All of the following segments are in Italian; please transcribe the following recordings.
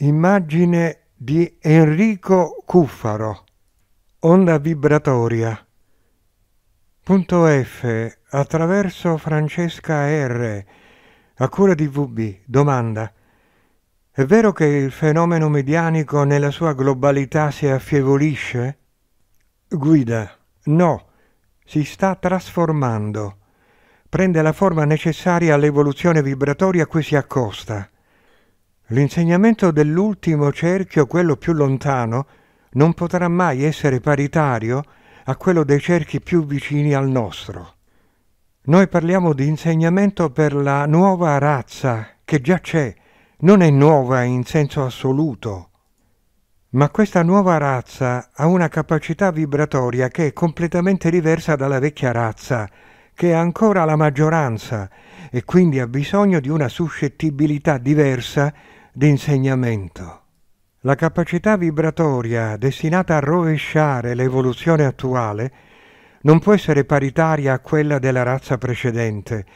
Immagine di Enrico Cuffaro. Onda vibratoria. Punto F. Attraverso Francesca R. A cura di VB. Domanda. È vero che il fenomeno medianico nella sua globalità si affievolisce? Guida. No. Si sta trasformando. Prende la forma necessaria all'evoluzione vibratoria a cui si accosta. L'insegnamento dell'ultimo cerchio, quello più lontano, non potrà mai essere paritario a quello dei cerchi più vicini al nostro. Noi parliamo di insegnamento per la nuova razza che già c'è, non è nuova in senso assoluto, ma questa nuova razza ha una capacità vibratoria che è completamente diversa dalla vecchia razza, che è ancora la maggioranza e quindi ha bisogno di una suscettibilità diversa di insegnamento. La capacità vibratoria destinata a rovesciare l'evoluzione attuale non può essere paritaria a quella della razza precedente,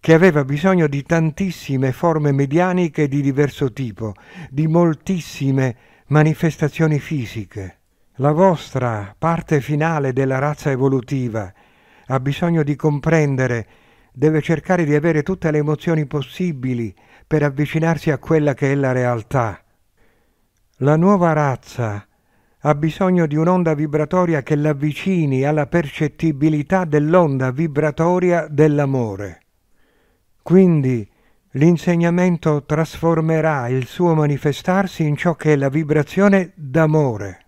che aveva bisogno di tantissime forme medianiche di diverso tipo, di moltissime manifestazioni fisiche. La vostra parte finale della razza evolutiva ha bisogno di comprendere, deve cercare di avere tutte le emozioni possibili, per avvicinarsi a quella che è la realtà. La nuova razza ha bisogno di un'onda vibratoria che l'avvicini alla percettibilità dell'onda vibratoria dell'amore. Quindi l'insegnamento trasformerà il suo manifestarsi in ciò che è la vibrazione d'amore.